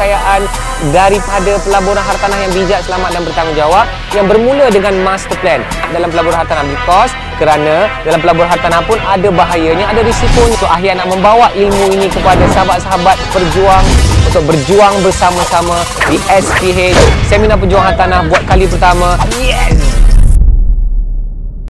kekayaan daripada pelaburan hartanah yang bijak, selamat dan bertanggungjawab yang bermula dengan master plan dalam pelaburan hartanah because kerana dalam pelaburan hartanah pun ada bahayanya, ada risikonya. So, Ahia nak membawa ilmu ini kepada sahabat-sahabat perjuang untuk berjuang bersama-sama di SPH Seminar Perjuangan Hartanah buat kali pertama. Yes!